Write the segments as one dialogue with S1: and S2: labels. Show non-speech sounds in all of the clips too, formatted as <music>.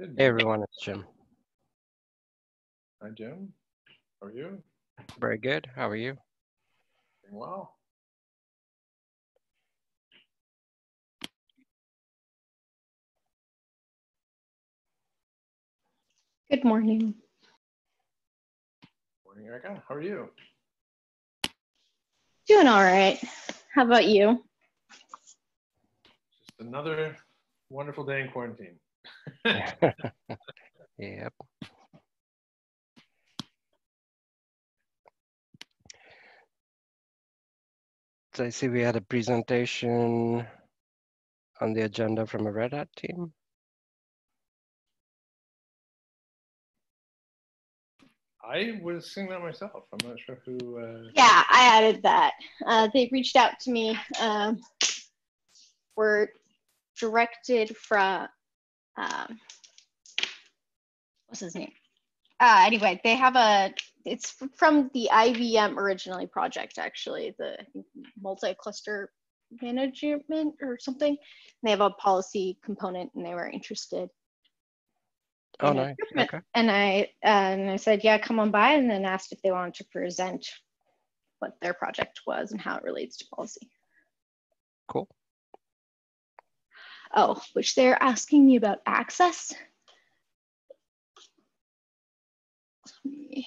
S1: Good.
S2: Hey everyone, it's Jim.
S1: Hi, Jim. How are you?
S2: Very good. How are you?
S1: Doing well.
S3: Good morning.
S1: Morning, Erica. How are you?
S3: Doing all right. How about you?
S1: Just another wonderful day in quarantine. <laughs>
S2: Yep. So I see we had a presentation on the agenda from a Red Hat team.
S1: I was seeing that myself. I'm not sure who. Uh,
S3: Yeah, I added that. Uh, they reached out to me. Um, were directed from um, what's his name? Uh, anyway, they have a. It's from the IBM originally project, actually, the multi-cluster management or something. They have a policy component, and they were interested.
S2: Oh,
S3: in
S2: nice. Okay.
S3: And I and I said, yeah, come on by, and then asked if they wanted to present what their project was and how it relates to policy.
S2: Cool.
S3: Oh, which they're asking me about access. Does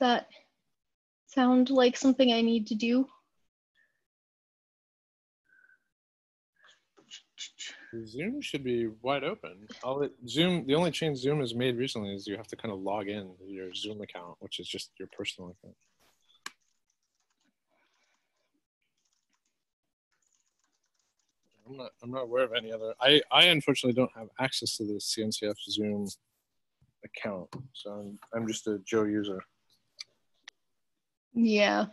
S3: that sound like something I need to do?
S1: Zoom should be wide open. All Zoom, the only change Zoom has made recently is you have to kind of log in your Zoom account, which is just your personal account. I'm not. I'm not aware of any other. I. I unfortunately don't have access to the CNCF Zoom account, so I'm. I'm just a Joe user.
S3: Yeah.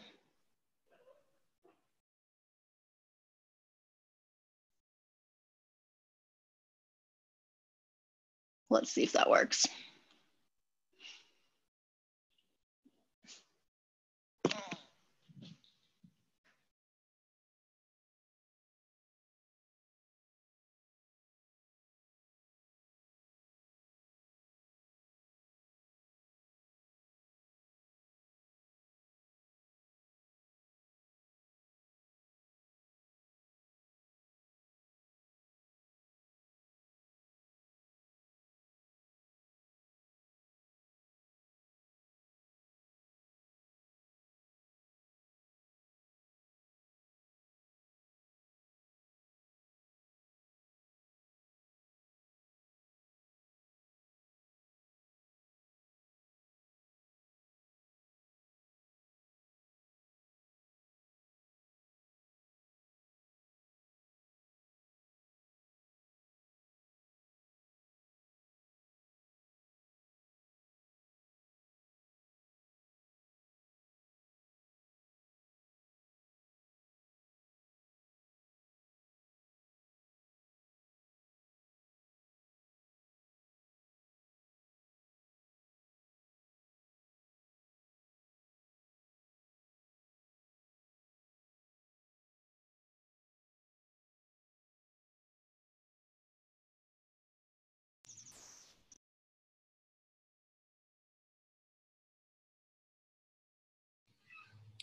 S3: Let's see if that works.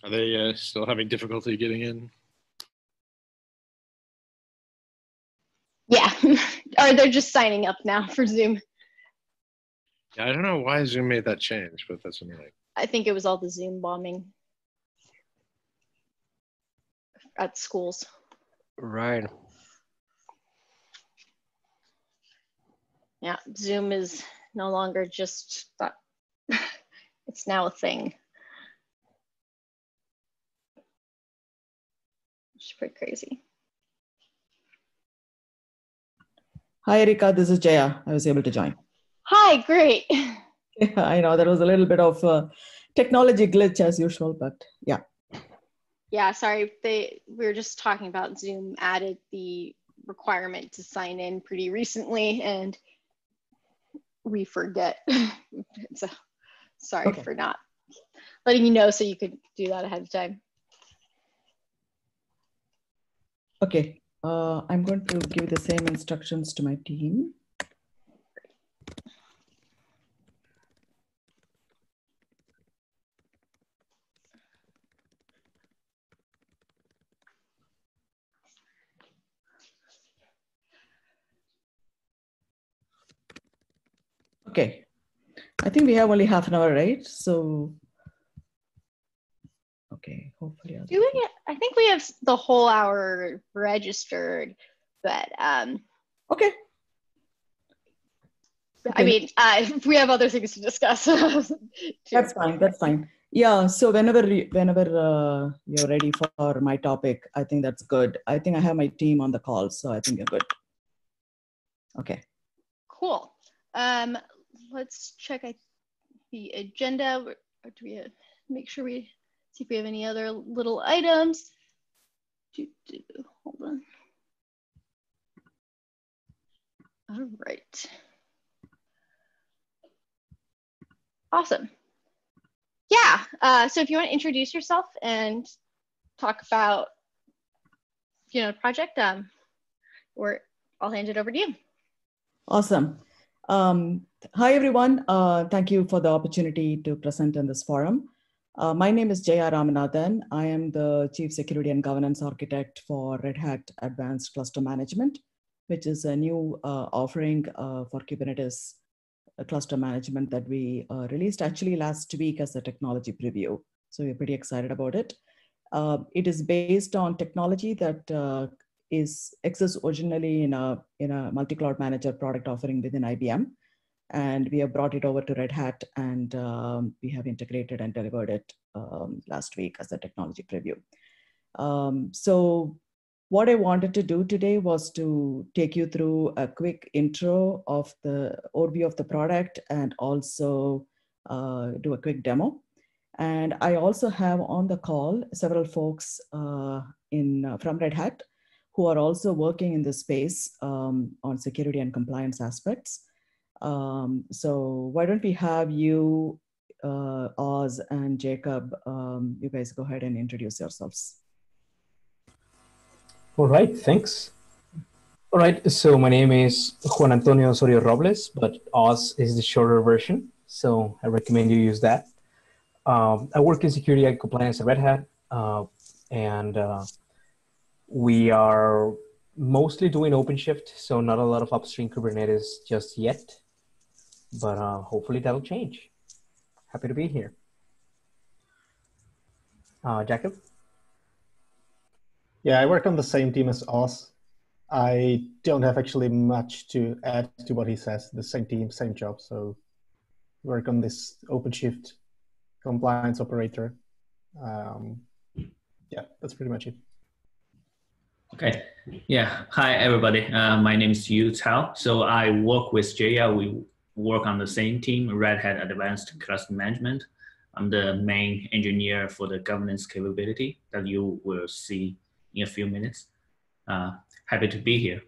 S1: Are they uh, still having difficulty getting in?
S3: Yeah. <laughs> or they're just signing up now for Zoom.
S1: Yeah, I don't know why Zoom made that change, but that's annoying.
S3: I think it was all the Zoom bombing at schools.
S2: Right.
S3: Yeah, Zoom is no longer just that. <laughs> it's now a thing. It's pretty crazy.
S4: Hi, Erika. This is Jaya. I was able to join.
S3: Hi, great.
S4: Yeah, <laughs> <laughs> I know there was a little bit of a technology glitch as usual, but yeah.
S3: Yeah, sorry. They we were just talking about Zoom added the requirement to sign in pretty recently, and we forget. <laughs> so sorry
S4: Okay.
S3: for not letting you know so you could do that ahead of time.
S4: Okay, uh, I'm going to give the same instructions to my team. Okay, I think we have only half an hour, right? So okay, hopefully. I'll-
S3: Do we? I think we have the whole hour registered, but um,
S4: Okay,
S3: I mean, uh, <laughs> we have other things to discuss. <laughs>
S4: that's fine. That's fine. Yeah. So whenever whenever uh, you're ready for my topic, I think that's good. I think I have my team on the call, so I think you're good. Okay.
S3: Cool. Um, let's check the agenda. Or do we uh, make sure we see if we have any other little items? Hold on. All right. Awesome. Yeah. Uh, so if you want to introduce yourself and talk about, you know, project, um, or I'll hand it over to you.
S4: Awesome. Um, hi, everyone. Uh, thank you for the opportunity to present in this forum. Uh, my name is Jaya Ramanathan. I am the Chief Security and Governance Architect for Red Hat Advanced Cluster Management, which is a new uh, offering uh, for Kubernetes uh, cluster management that we uh, released actually last week as a technology preview. So we're pretty excited about it. Uh, it is based on technology that is exists originally in a in a multi-cloud manager product offering within IBM, and we have brought it over to Red Hat, and um, we have integrated and delivered it um, last week as a technology preview. Um, so, what I wanted to do today was to take you through a quick intro of the overview of the product, and also uh, do a quick demo. And I also have on the call several folks uh, in uh, from Red Hat who are also working in this space um, on security and compliance aspects. Um, so why don't we have you, uh, Oz and Jacob, um, you guys go ahead and introduce yourselves.
S5: All right, thanks. All right, so my name is Juan Antonio Osorio Robles, but Oz is the shorter version, so I recommend you use that. Um, I work in security and compliance at Red Hat, uh, and uh, we are mostly doing OpenShift, so not a lot of upstream Kubernetes just yet, but uh, hopefully that'll change. Happy to be here. Uh, Jacob?
S6: Yeah, I work on the same team as Oz. I don't have actually much to add to what he says. The same team, same job. So work on this OpenShift compliance operator. Um, yeah, that's pretty much it.
S7: Okay. Yeah. Hi, everybody. Uh, my name is Yu Tao. So I work with Jaya. We work on the same team, Red Hat Advanced Cluster Management. I'm the main engineer for the governance capability that you will see in a few minutes. Uh, happy to be here.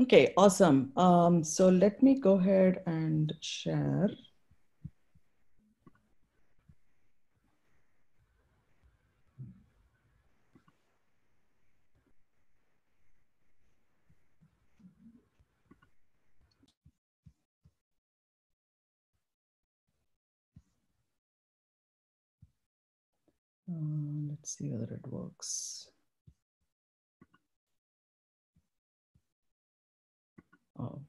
S4: Okay, awesome. Um, so let me go ahead and share. Uh, let's see whether it works. Oh.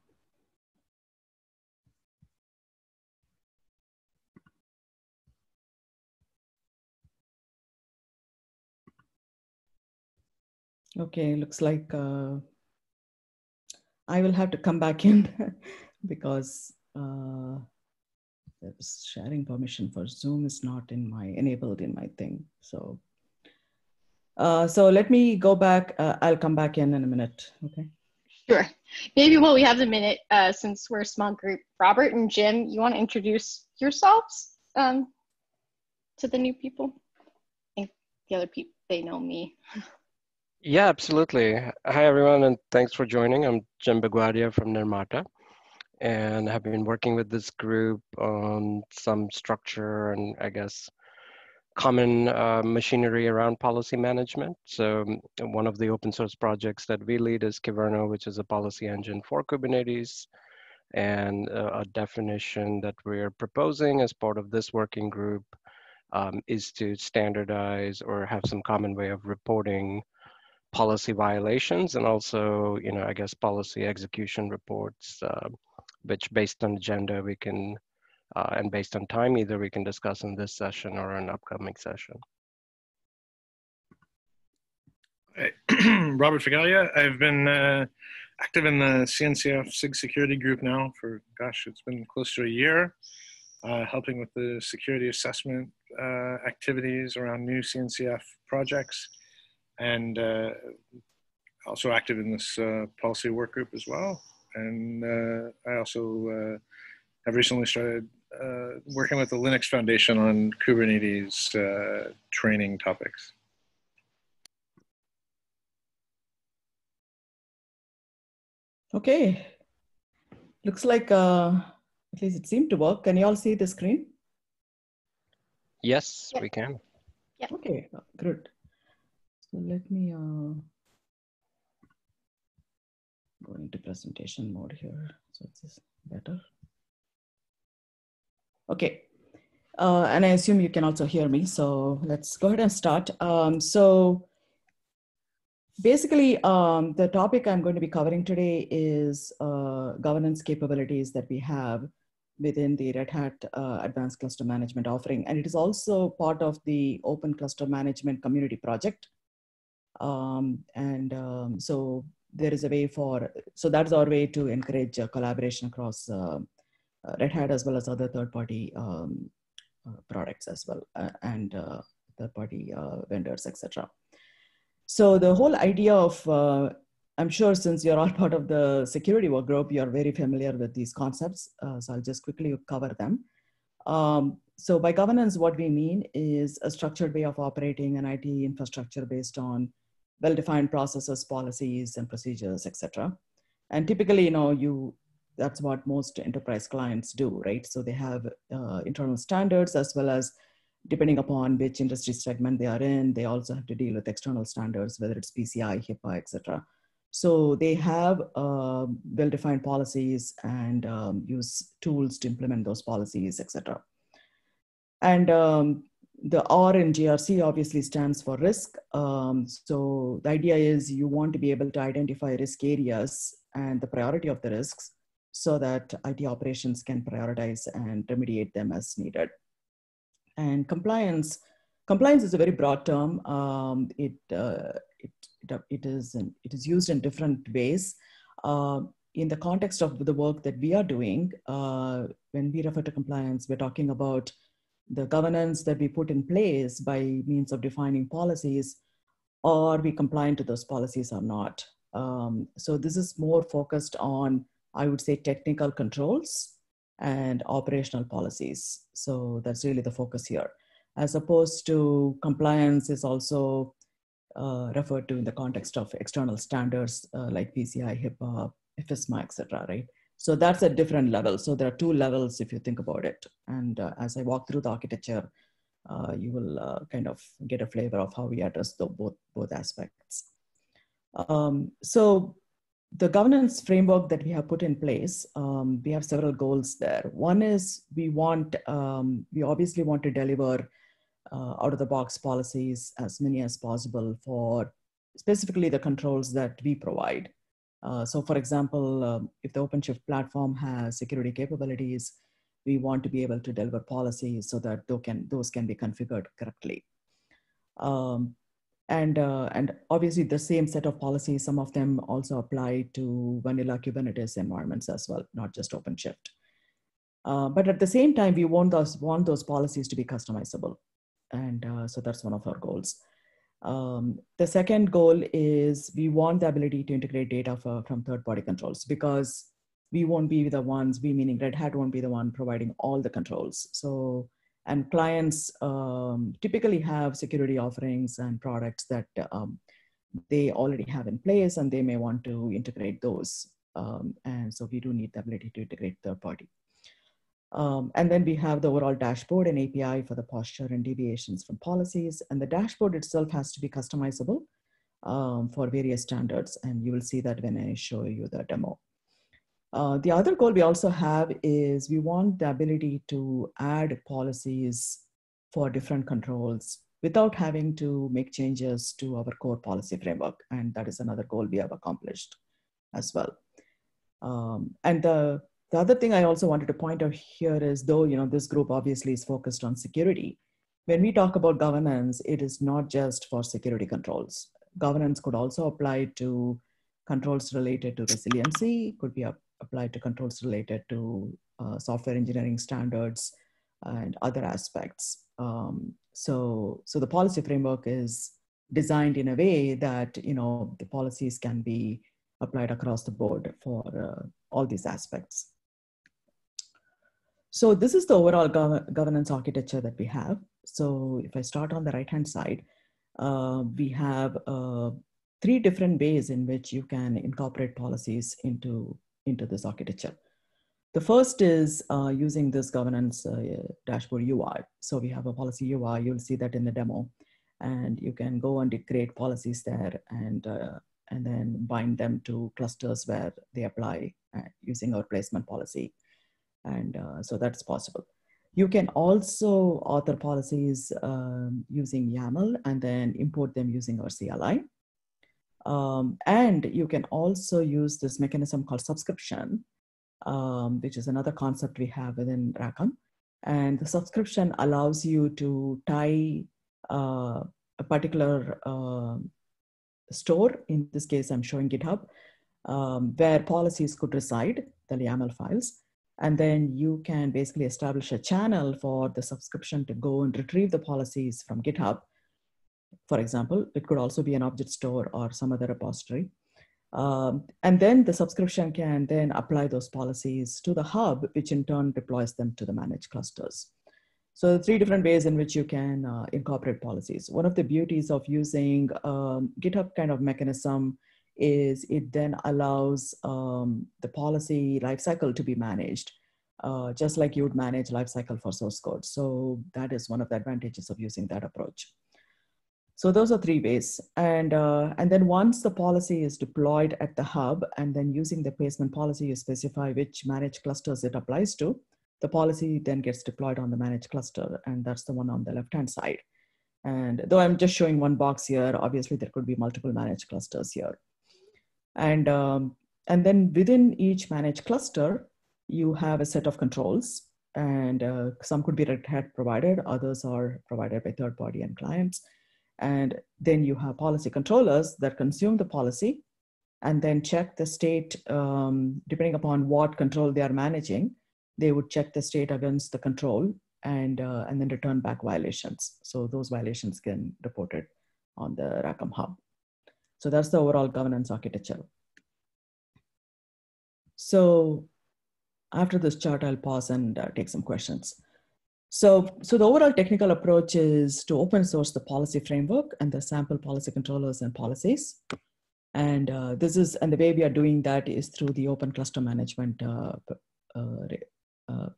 S4: Okay, looks like uh, I will have to come back in <laughs> because uh, sharing permission for Zoom is not in my enabled in my thing. So, uh, so let me go back. Uh, I'll come back in in a minute. Okay.
S3: Sure. Maybe while we have the minute, uh, since we're a small group, Robert and Jim, you want to introduce yourselves um, to the new people? I think the other people, they know me.
S2: Yeah, absolutely. Hi, everyone, and thanks for joining. I'm Jim Bugwadia from Nirmata, and have been working with this group on some structure and I guess common uh, machinery around policy management. So um, one of the open source projects that we lead is Kyverno, which is a policy engine for Kubernetes. And uh, a definition that we're proposing as part of this working group um, is to standardize or have some common way of reporting policy violations and also, you know, I guess policy execution reports, uh, which based on agenda we can, uh, and based on time, either we can discuss in this session or an upcoming session. <clears throat>
S1: Robert Ficcaglia. I've been uh, active in the CNCF SIG security group now for, gosh, it's been close to a year, uh, helping with the security assessment uh, activities around new CNCF projects, and uh, also active in this uh, policy work group as well. And uh, I also have recently started working with the Linux Foundation on Kubernetes training topics.
S4: Okay. Looks like uh, at least it seemed to work. Can you all see the screen?
S2: Yes, we can.
S3: Yeah.
S4: Okay, good. So let me uh, go into presentation mode here. So it's better. Okay. Uh, and I assume you can also hear me. So let's go ahead and start. Um, so basically, um, the topic I'm going to be covering today is uh, governance capabilities that we have within the Red Hat uh, Advanced Cluster Management offering. And it is also part of the Open Cluster Management Community Project. Um, and um, so there is a way for, so that's our way to encourage uh, collaboration across uh, uh, Red Hat as well as other third-party um, products as well and third-party vendors, etc. So the whole idea of, I'm sure since you're all <laughs> part of the security work group, you're very familiar with these concepts. Uh, so I'll just quickly cover them. Um, so by governance, what we mean is a structured way of operating an IT infrastructure based on well-defined processes, policies, and procedures, etc. And typically, you know, you that's what most enterprise clients do, right? So they have uh, internal standards as well as depending upon which industry segment they are in, they also have to deal with external standards, whether it's PCI, HIPAA, etc. So they have uh, well-defined policies and um, use tools to implement those policies, etc. And um, the R in GRC obviously stands for risk. Um, so the idea is you want to be able to identify risk areas and the priority of the risks so that IT operations can prioritize and remediate them as needed. And compliance, compliance is a very broad term. Um, it, uh, it, it, it, is, it is used in different ways. Uh, in the context of the work that we are doing, uh, when we refer to compliance, we're talking about the governance that we put in place by means of defining policies, or we compliant to those policies or not. Um, so this is more focused on, I would say, technical controls and operational policies. So that's really the focus here. As opposed to compliance is also uh, referred to in the context of external standards uh, like PCI, HIPAA, FISMA, etc. right? So that's a different level. So there are two levels if you think about it. And uh, as I walk through the architecture, uh, you will uh, kind of get a flavor of how we address the, both, both aspects. Um, so the governance framework that we have put in place, um, we have several goals there. One is we want, um, we obviously want to deliver uh, out of the box policies as many as possible for specifically the controls that we provide. Uh, so for example, um, if the OpenShift platform has security capabilities, we want to be able to deliver policies so that those can, those can be configured correctly. Um, and, uh, and obviously the same set of policies, some of them also apply to vanilla Kubernetes environments as well, not just OpenShift. Uh, but at the same time, we want those, want those policies to be customizable. And uh, so that's one of our goals. Um, the second goal is we want the ability to integrate data for, from third-party controls because we won't be the ones, we meaning Red Hat won't be the one providing all the controls. So and clients um, typically have security offerings and products that um, they already have in place and they may want to integrate those. Um, and so we do need the ability to integrate third party. Um, and then we have the overall dashboard and API for the posture and deviations from policies. And the dashboard itself has to be customizable um, for various standards. And you will see that when I show you the demo. Uh, the other goal we also have is we want the ability to add policies for different controls without having to make changes to our core policy framework. And that is another goal we have accomplished as well. Um, and the, the other thing I also wanted to point out here is though, you know, this group obviously is focused on security. When we talk about governance, it is not just for security controls. Governance could also apply to controls related to resiliency, could be applied to controls related to uh, software engineering standards and other aspects. Um, so, so the policy framework is designed in a way that you know the policies can be applied across the board for uh, all these aspects. So this is the overall gov governance architecture that we have. So if I start on the right-hand side, uh, we have uh, three different ways in which you can incorporate policies into, into this architecture. The first is uh, using this governance uh, dashboard UI. So we have a policy UI, you'll see that in the demo. And you can go and create policies there and, uh, and then bind them to clusters where they apply uh, using our placement policy. And uh, so that's possible. You can also author policies um, using YAML and then import them using our CLI. Um, and you can also use this mechanism called subscription um, which is another concept we have within RHACM. And the subscription allows you to tie uh, a particular uh, store, in this case, I'm showing GitHub, um, where policies could reside, the YAML files. And then you can basically establish a channel for the subscription to go and retrieve the policies from GitHub. For example, it could also be an object store or some other repository. Um, and then the subscription can then apply those policies to the hub, which in turn deploys them to the managed clusters. So three different ways in which you can uh, incorporate policies. One of the beauties of using um, GitHub kind of mechanism is it then allows um, the policy lifecycle to be managed, uh, just like you would manage lifecycle for source code. So that is one of the advantages of using that approach. So those are three ways. And, uh, and then once the policy is deployed at the hub and then using the placement policy, you specify which managed clusters it applies to, the policy then gets deployed on the managed cluster. And that's the one on the left-hand side. And though I'm just showing one box here, obviously there could be multiple managed clusters here. And, um, and then within each managed cluster, you have a set of controls and uh, some could be Red Hat provided, others are provided by third party and clients. And then you have policy controllers that consume the policy and then check the state, um, depending upon what control they are managing, they would check the state against the control and, uh, and then return back violations. So those violations get reported on the RHACM hub. So that's the overall governance architecture. So after this chart, I'll pause and uh, take some questions. So, so the overall technical approach is to open source the policy framework and the sample policy controllers and policies. And uh, this is, and the way we are doing that is through the open cluster management uh, uh, uh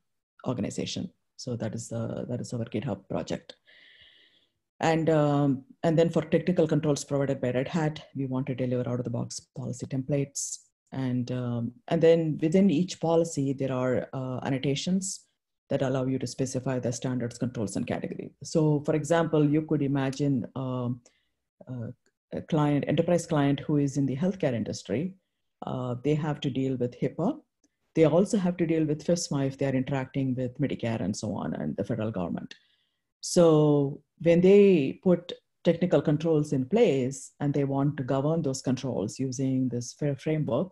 S4: organization. So that is, uh, that is our GitHub project. And, um, and then for technical controls provided by Red Hat, we want to deliver out of the box policy templates. And, um, and then within each policy, there are uh, annotations that allow you to specify the standards, controls, and category. So for example, you could imagine um, a client, enterprise client who is in the healthcare industry, uh, they have to deal with HIPAA. They also have to deal with FISMA if they're interacting with Medicare and so on and the federal government. So when they put technical controls in place and they want to govern those controls using this fair framework,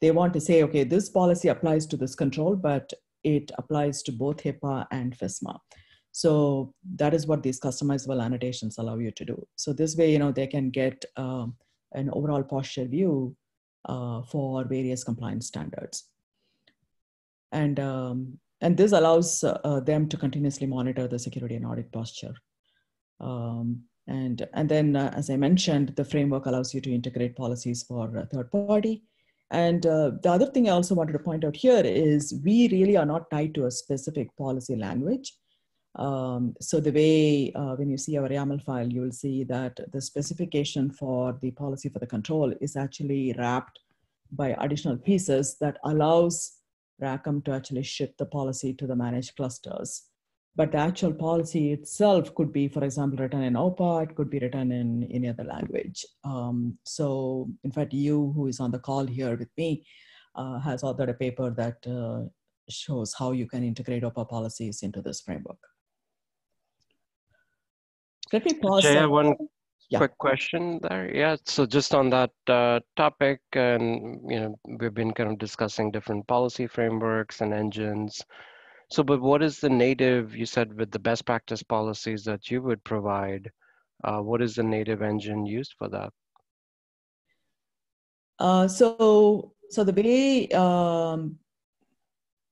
S4: they want to say, okay, this policy applies to this control, but it applies to both HIPAA and FISMA. So that is what these customizable annotations allow you to do. So this way, you know, they can get um, an overall posture view uh, for various compliance standards. And, um, and this allows uh, them to continuously monitor the security and audit posture. Um, and, and then, uh, as I mentioned, the framework allows you to integrate policies for third party and uh, the other thing I also wanted to point out here is we really are not tied to a specific policy language. Um, so the way uh, when you see our YAML file, you will see that the specification for the policy for the control is actually wrapped by additional pieces that allows RHACM to actually ship the policy to the managed clusters. but the actual policy itself could be, for example, written in OPA, it could be written in any other language. Um, so in fact, Yu who is on the call here with me uh, has authored a paper that uh, shows how you can integrate OPA policies into this framework. Let me pause.
S2: Jay, one yeah. quick question there. Yeah, so just on that uh, topic, and you know, we've been kind of discussing different policy frameworks and engines. So, but what is the native, you said with the best practice policies that you would provide, uh, what is the native engine used for that?
S4: Uh, so, so the way, um,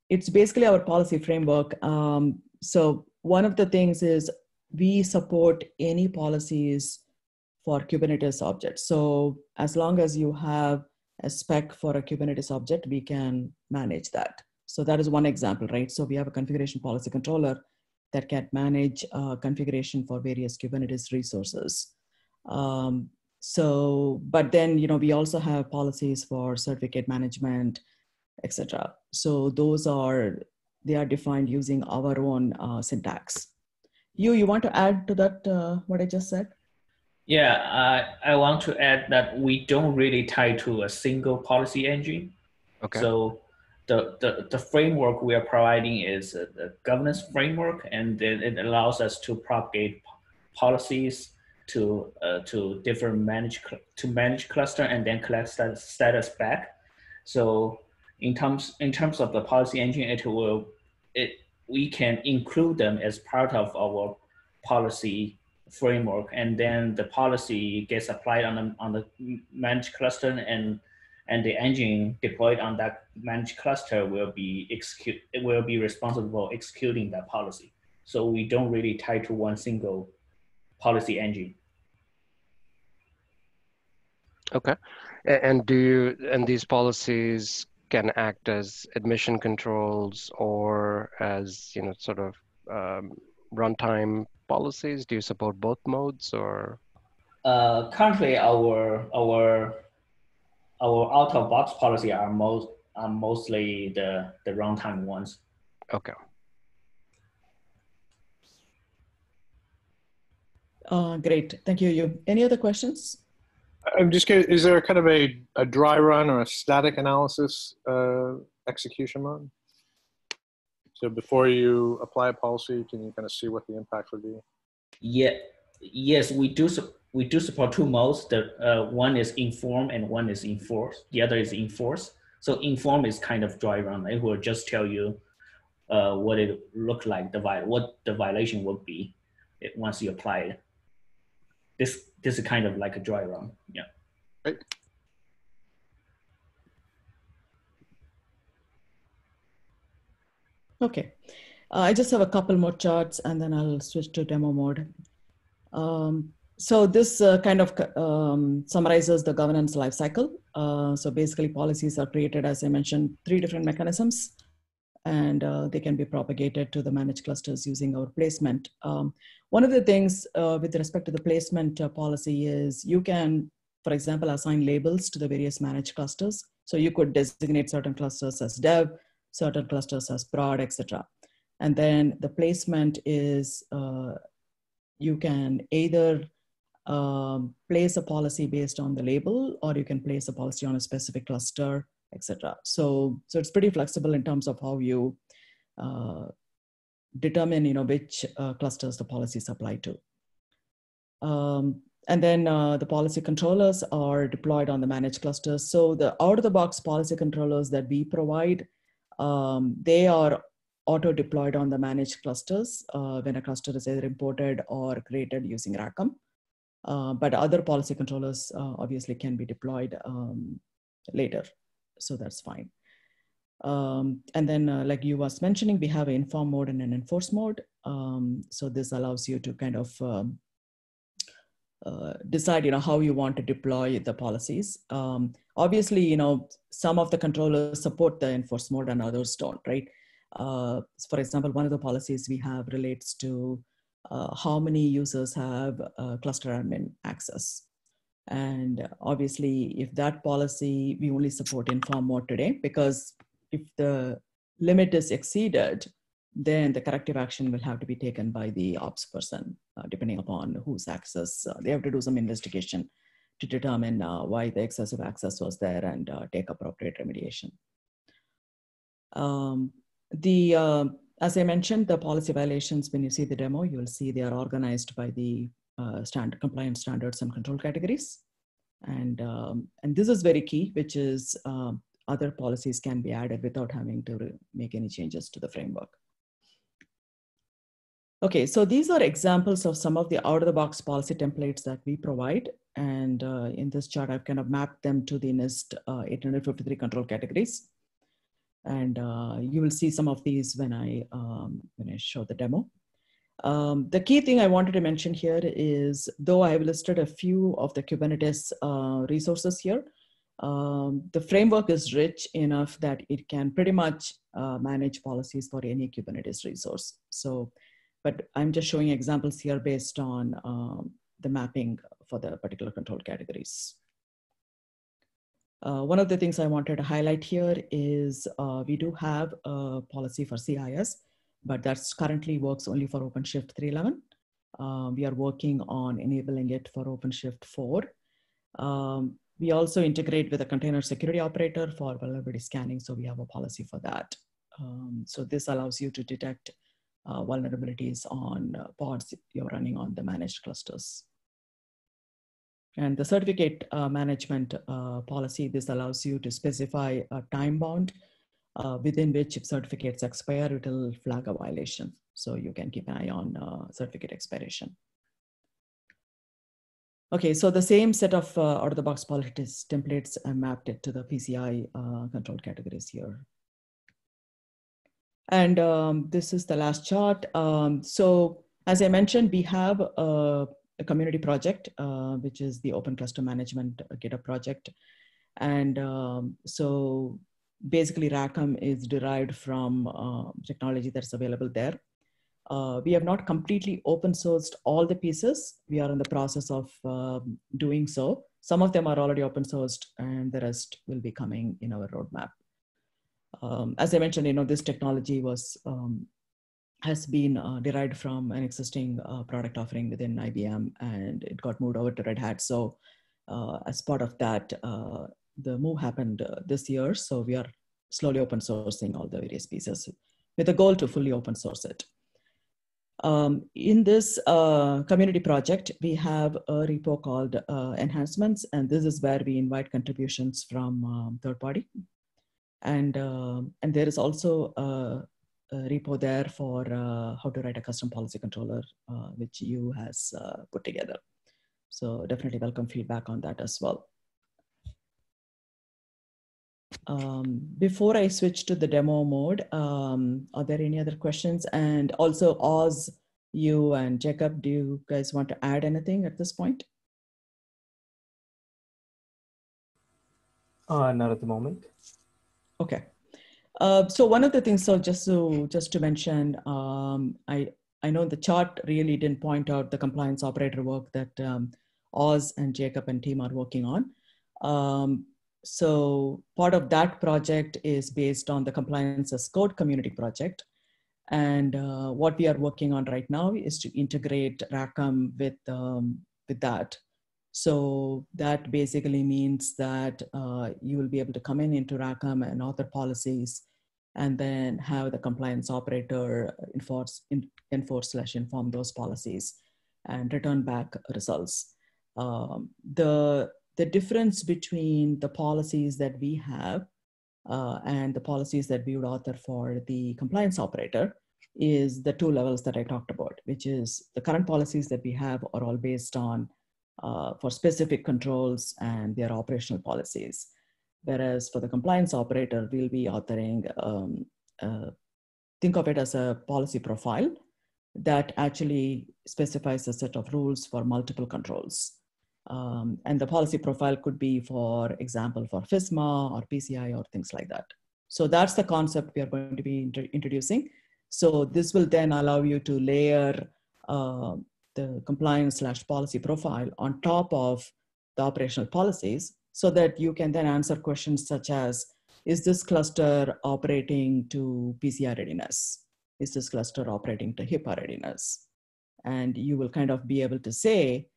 S4: it's basically our policy framework. Um, so one of the things is we support any policies for Kubernetes objects. So as long as you have a spec for a Kubernetes object, we can manage that. So that is one example, right? So we have a configuration policy controller that can manage uh, configuration for various Kubernetes resources. Um, so, but then, you know, we also have policies for certificate management, etc. So those are, they are defined using our own uh, syntax. You, you want to add to that, uh, what I just said?
S7: Yeah, I, I want to add that we don't really tie to a single policy engine. Okay. So the, the, the framework we are providing is a, governance framework, and then it allows us to propagate policies to uh, to different manage to manage cluster and then collect status, status back. So in terms in terms of the policy engine, it will it we can include them as part of our policy framework, and then the policy gets applied on the on the managed cluster and and the engine deployed on that managed cluster will be execute will be responsible for executing that policy. So we don't really tie to one single policy engine.
S2: Okay, and do you and these policies can act as admission controls or as you know sort of um, runtime policies? Do you support both modes or?
S7: Uh, currently, our our our out of box policy are most are mostly the the runtime ones.
S2: Okay.
S4: Uh, great, thank you. You any other questions?
S1: I'm just curious, is there kind of a, a dry run or a static analysis uh, execution mode? So before you apply a policy, can you kind of see what the impact would be?
S7: Yeah, yes, we do we do support two modes. The uh, one is inform and one is enforce. The other is enforce. So inform is kind of dry run. It will just tell you uh, what it looked like, the what the violation would be once you apply it. This this is kind of like a dry run. Yeah.
S1: Right.
S4: Okay. Uh, I just have a couple more charts and then I'll switch to demo mode. Um, so this uh, kind of um, summarizes the governance lifecycle. Uh, so basically policies are created, as I mentioned, three different mechanisms and uh, they can be propagated to the managed clusters using our placement. Um, one of the things uh, with respect to the placement uh, policy is you can, for example, assign labels to the various managed clusters. So you could designate certain clusters as dev, certain clusters as prod, etc. And then the placement is uh, you can either um, place a policy based on the label, or you can place a policy on a specific cluster, etc. So, so it's pretty flexible in terms of how you uh, determine, you know, which uh, clusters the policies apply to. Um, and then uh, the policy controllers are deployed on the managed clusters. So the out-of-the-box policy controllers that we provide, um, they are auto-deployed on the managed clusters uh, when a cluster is either imported or created using RHACM. Uh, but other policy controllers uh, obviously can be deployed um, later. So that's fine. Um, and then uh, like Yu was mentioning, we have an inform mode and an enforce mode. Um, so this allows you to kind of um, uh, decide, you know, how you want to deploy the policies. Um, obviously, you know, some of the controllers support the enforce mode and others don't, right? Uh, for example, one of the policies we have relates to uh, how many users have uh, cluster admin access. And obviously, if that policy, we only support inform mode today, because if the limit is exceeded, then the corrective action will have to be taken by the ops person, uh, depending upon whose access. Uh, they have to do some investigation to determine uh, why the excessive access was there and uh, take appropriate remediation. Um, the, uh, as I mentioned, the policy violations, when you see the demo, you will see they are organized by the uh, standard compliance standards and control categories. And, um, and this is very key, which is other policies can be added without having to make any changes to the framework. Okay, so these are examples of some of the out-of-the-box policy templates that we provide. And uh, in this chart, I've kind of mapped them to the NIST uh, 853 control categories. And uh, you will see some of these when I, um, when I show the demo. Um, the key thing I wanted to mention here is, though I have listed a few of the Kubernetes uh, resources here, um, the framework is rich enough that it can pretty much uh, manage policies for any Kubernetes resource. So, but I'm just showing examples here based on um, the mapping for the particular control categories. Uh, one of the things I wanted to highlight here is uh, we do have a policy for CIS, but that's currently works only for OpenShift 3.11. Uh, we are working on enabling it for OpenShift 4. Um, we also integrate with a container security operator for vulnerability scanning, so we have a policy for that. Um, so this allows you to detect vulnerabilities on uh, pods you're running on the managed clusters. And the certificate uh, management uh, policy, this allows you to specify a time bound uh, within which if certificates expire, it will flag a violation. So you can keep an eye on uh, certificate expiration. Okay, so the same set of uh, out-of-the-box policies templates, I mapped it to the PCI uh, control categories here. And um, this is the last chart. Um, so as I mentioned, we have a, a community project, uh, which is the Open Cluster Management GitHub project. And um, so basically RHACM is derived from uh, technology that's available there. Uh, we have not completely open sourced all the pieces. We are in the process of um, doing so. Some of them are already open sourced and the rest will be coming in our roadmap. Um, as I mentioned, you know, this technology was, um, has been uh, derived from an existing uh, product offering within IBM and it got moved over to Red Hat. So uh, as part of that, uh, the move happened uh, this year. So we are slowly open sourcing all the various pieces with a goal to fully open source it. Um, in this uh, community project, we have a repo called enhancements, and this is where we invite contributions from um, third party. And, uh, and there is also a, a repo there for uh, how to write a custom policy controller, uh, which Yu has uh, put together. So definitely welcome feedback on that as well. Um, before I switch to the demo mode, um, are there any other questions? And also Oz, you and Jacob, do you guys want to add anything at this point?
S5: Uh, not at the moment.
S4: Okay. Uh, so one of the things, so just to just to mention, um, I I know the chart really didn't point out the compliance operator work that um, Oz and Jacob and team are working on. Um, so part of that project is based on the compliance as code community project. And uh, what we are working on right now is to integrate RHACM with, um, with that. So that basically means that uh, you will be able to come in into RHACM and author policies and then have the compliance operator enforce, in, enforce slash inform those policies and return back results. Um, the the difference between the policies that we have uh, and the policies that we would author for the compliance operator is the two levels that I talked about, which is the current policies that we have are all based on uh, for specific controls and their operational policies. Whereas for the compliance operator, we'll be authoring, um, uh, think of it as a policy profile that actually specifies a set of rules for multiple controls. Um, and the policy profile could be, for example, for FISMA or PCI or things like that. So that's the concept we are going to be introducing. So this will then allow you to layer uh, the compliance slash policy profile on top of the operational policies so that you can then answer questions such as, is this cluster operating to PCI readiness? is this cluster operating to HIPAA readiness? And you will kind of be able to say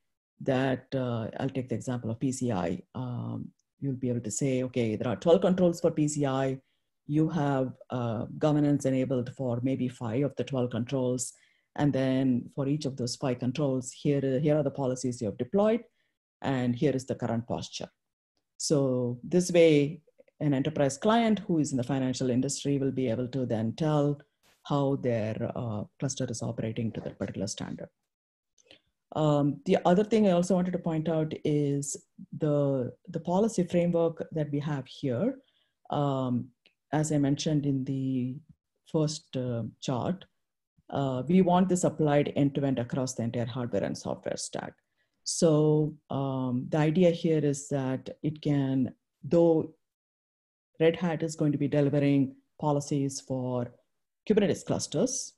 S4: that, uh, I'll take the example of PCI. Um, you'll be able to say, okay, there are 12 controls for PCI. You have uh, governance enabled for maybe five of the 12 controls. And then for each of those five controls, here, here are the policies you have deployed, and here is the current posture. So this way, an enterprise client who is in the financial industry will be able to then tell how their uh, cluster is operating to that particular standard. Um, the other thing I also wanted to point out is the, the policy framework that we have here. Um, as I mentioned in the first uh, chart, uh, we want this applied end-to-end across the entire hardware and software stack. So um, the idea here is that it can, though Red Hat is going to be delivering policies for Kubernetes clusters,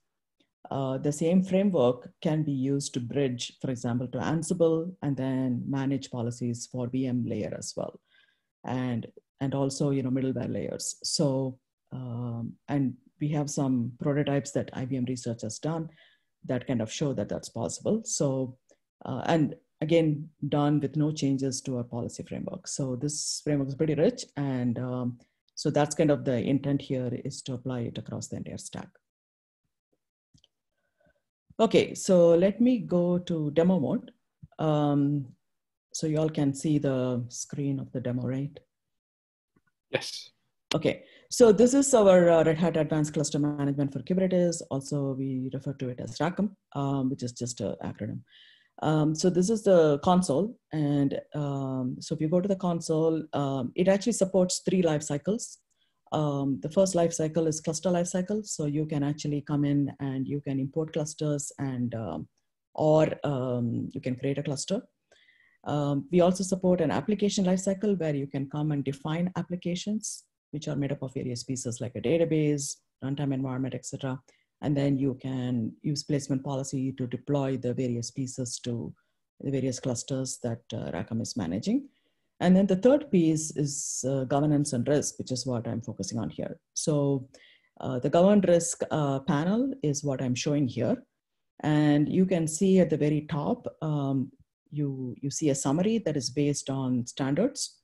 S4: uh, the same framework can be used to bridge, for example, to Ansible and then manage policies for VM layer as well. And, and also, you know, middleware layers. So, um, and we have some prototypes that IBM research has done that kind of show that that's possible. So, uh, and again, done with no changes to our policy framework. So this framework is pretty rich. And um, so that's kind of the intent here is to apply it across the entire stack. Okay, so let me go to demo mode. Um, so you all can see the screen of the demo, right?
S1: Yes.
S4: Okay, so this is our uh, Red Hat Advanced Cluster Management for Kubernetes. Also, we refer to it as RHACM, um, which is just an acronym. Um, so this is the console. And um, so if you go to the console, um, it actually supports three life cycles. Um, the first life cycle is cluster life cycle. So you can actually come in and you can import clusters and um, or you can create a cluster. we also support an application lifecycle where you can come and define applications, which are made up of various pieces like a database, runtime environment, etc and then you can use placement policy to deploy the various pieces to the various clusters that uh, RHACM is managing. And then the third piece is uh, governance and risk, which is what I'm focusing on here. So uh, the governed risk uh, panel is what I'm showing here. And you can see at the very top, um, you, you see a summary that is based on standards.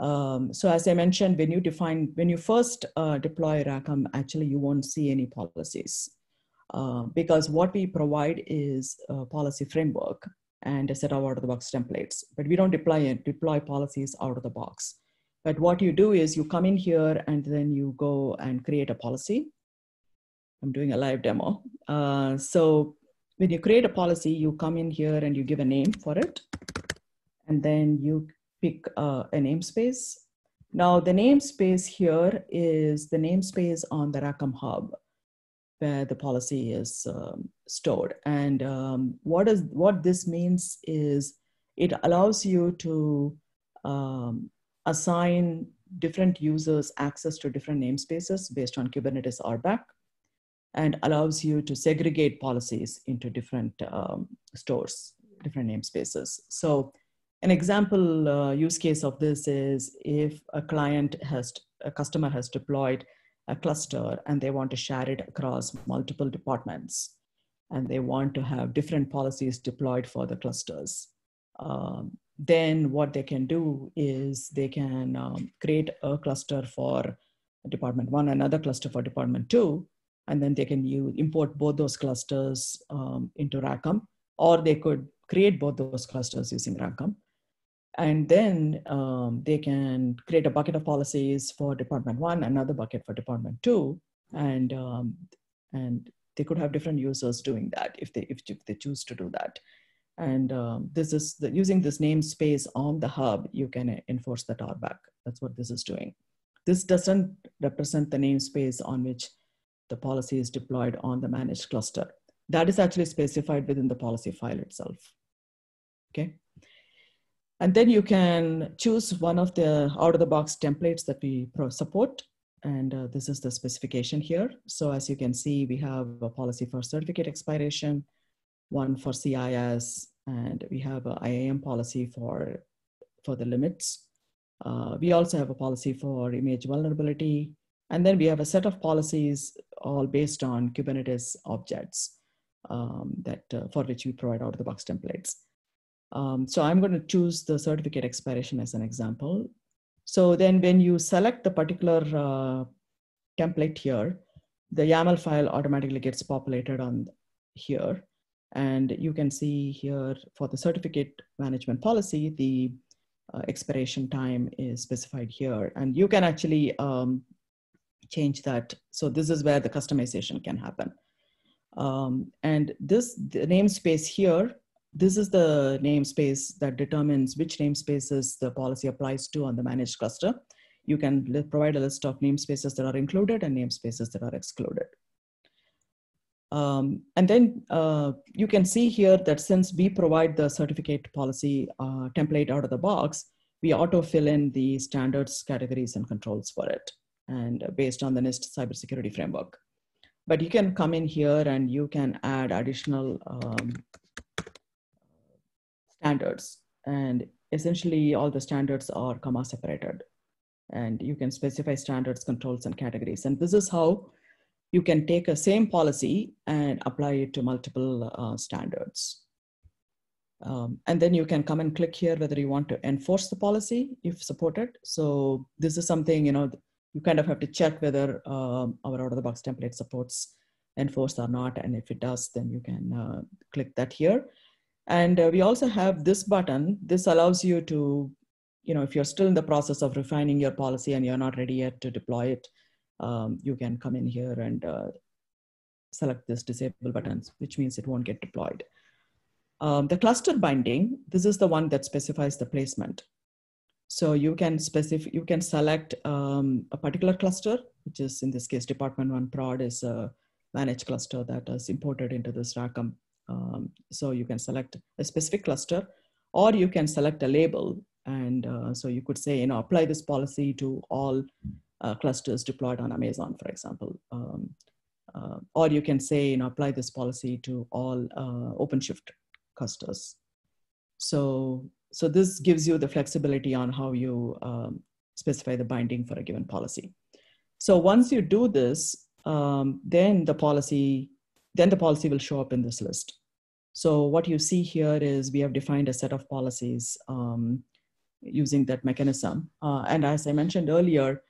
S4: Um, so as I mentioned, when you define, when you first uh, deploy RHACM, actually you won't see any policies. Uh, because what we provide is a policy framework and a set of out-of-the-box templates, but we don't deploy deploy policies out of the box. But what you do is you come in here and then you go and create a policy. I'm doing a live demo. Uh, so when you create a policy, you come in here and you give a name for it. And then you pick uh, a namespace. Now the namespace here is the namespace on the RHACM Hub where the policy is um, stored. And um, what is what this means is it allows you to um, assign different users access to different namespaces based on Kubernetes RBAC and allows you to segregate policies into different um, stores, different namespaces. So an example uh, use case of this is if a client has, a customer has deployed a cluster and they want to share it across multiple departments and they want to have different policies deployed for the clusters. Um, then what they can do is they can um, create a cluster for department one, another cluster for department two, and then they can use, import both those clusters um, into RHACM, or they could create both those clusters using RHACM and then um, they can create a bucket of policies for department one, another bucket for department two, and um, and they could have different users doing that if they if, if they choose to do that. And um, this is the, using this namespace on the hub, you can enforce the RBAC. That's what this is doing. This doesn't represent the namespace on which the policy is deployed on the managed cluster. That is actually specified within the policy file itself. Okay. And then you can choose one of the out of the box templates that we support. And uh, this is the specification here. So as you can see, we have a policy for certificate expiration, one for CIS, and we have a IAM policy for, for the limits. Uh, we also have a policy for image vulnerability, And then we have a set of policies all based on Kubernetes objects um, that uh, for which we provide out of the box templates. Um, so I'm going to choose the certificate expiration as an example. So then when you select the particular uh, template here, the YAML file automatically gets populated on here. And you can see here for the certificate management policy, the uh, expiration time is specified here. And you can actually um, change that. So this is where the customization can happen. Um, and this the namespace here, this is the namespace that determines which namespaces the policy applies to on the managed cluster. You can provide a list of namespaces that are included and namespaces that are excluded. Um, and then uh, you can see here that since we provide the certificate policy uh, template out of the box, we auto fill in the standards, categories, and controls for it, and based on the NIST cybersecurity framework. But you can come in here and you can add additional um, standards. And essentially all the standards are comma separated. And you can specify standards, controls, and categories. And this is how you can take a same policy and apply it to multiple uh, standards. Um, and then you can come and click here whether you want to enforce the policy if supported. So this is something, you know, you kind of have to check whether um, our out-of-the-box template supports enforce or not. And if it does, then you can uh, click that here. And uh, we also have this button. This allows you to, you know, if you're still in the process of refining your policy and you're not ready yet to deploy it, um, you can come in here and uh, select this disable buttons, which means it won't get deployed. Um, the cluster binding, this is the one that specifies the placement. So you can specify, you can select um, a particular cluster, which is in this case, department one prod is a managed cluster that is imported into this RHACM. Um, so you can select a specific cluster or you can select a label. And uh, so you could say, you know, apply this policy to all uh, clusters deployed on Amazon, for example. Um, uh, or you can say, you know, apply this policy to all uh, OpenShift clusters. So so this gives you the flexibility on how you um, specify the binding for a given policy. So once you do this, um, then the policy, then the policy will show up in this list. So what you see here is we have defined a set of policies um, using that mechanism. Uh, and as I mentioned earlier,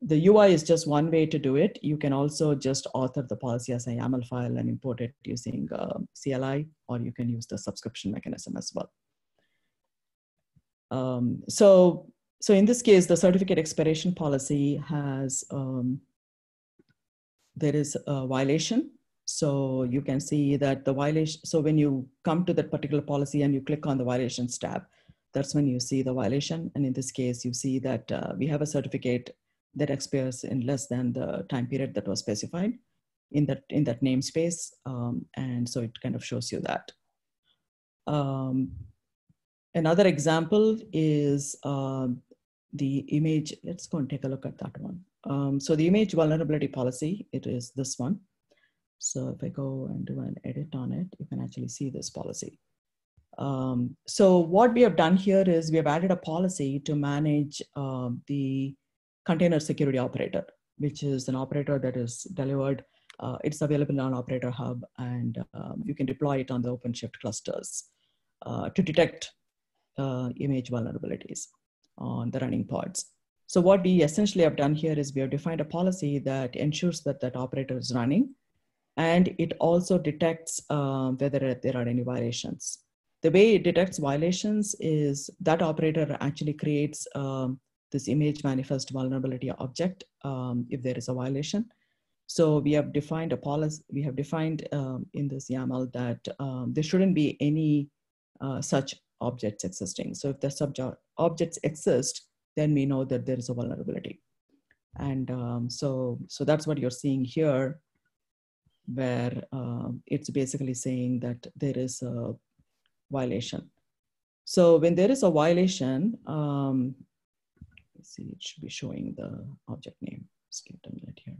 S4: the UI is just one way to do it. You can also just author the policy as a YAML file and import it using uh, CLI, or you can use the subscription mechanism as well. Um, so, so in this case, the certificate expiration policy has, um, there is a violation. So you can see that the violation, so when you come to that particular policy and you click on the violations tab, that's when you see the violation. And in this case, you see that uh, we have a certificate that expires in less than the time period that was specified in that, in that namespace. Um, and so it kind of shows you that. Um, Another example is uh, the image. Let's go and take a look at that one. Um, so the image vulnerability policy, it is this one. So if I go and do an edit on it, you can actually see this policy. Um, so what we have done here is we have added a policy to manage uh, the container security operator, which is an operator that is delivered. Uh, it's available on Operator Hub, and um, you can deploy it on the OpenShift clusters uh, to detect uh, image vulnerabilities on the running pods. So what we essentially have done here is we have defined a policy that ensures that that operator is running and it also detects uh, whether there are any violations. The way it detects violations is that operator actually creates um, this image manifest vulnerability object um, if there is a violation. So we have defined a policy, we have defined um, in this YAML that um, there shouldn't be any uh, such objects existing. So if the subject objects exist, then we know that there is a vulnerability. And um, so, so that's what you're seeing here, where uh, it's basically saying that there is a violation. So when there is a violation, um, let's see, it should be showing the object name. Skip a minute here.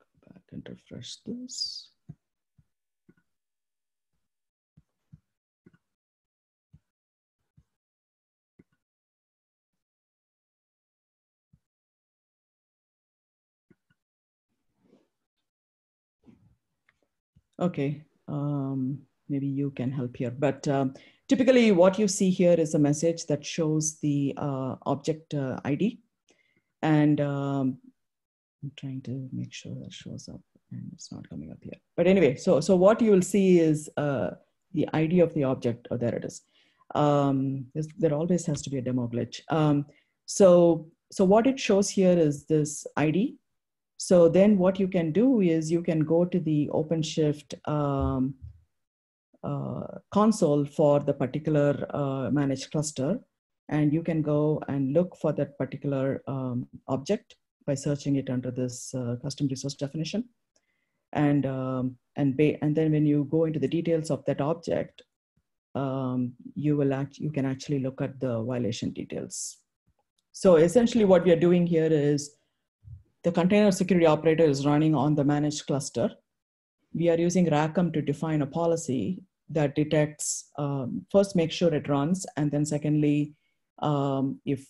S4: Go back and refresh this. Okay, um, maybe you can help here. But um, typically what you see here is a message that shows the uh, object uh, ID. And um, I'm trying to make sure that shows up and it's not coming up here. But anyway, so, so what you will see is uh, the ID of the object. Oh, there it is. Um, there always has to be a demo glitch. Um, so, so what it shows here is this ID. So then what you can do is you can go to the OpenShift um, uh, console for the particular uh, managed cluster. And you can go and look for that particular um, object by searching it under this uh, custom resource definition. And, um, and, and then when you go into the details of that object, um, you will act, you can actually look at the violation details. So essentially what we are doing here is the container security operator is running on the managed cluster. We are using RHACM to define a policy that detects, um, first make sure it runs, and then secondly, um, if,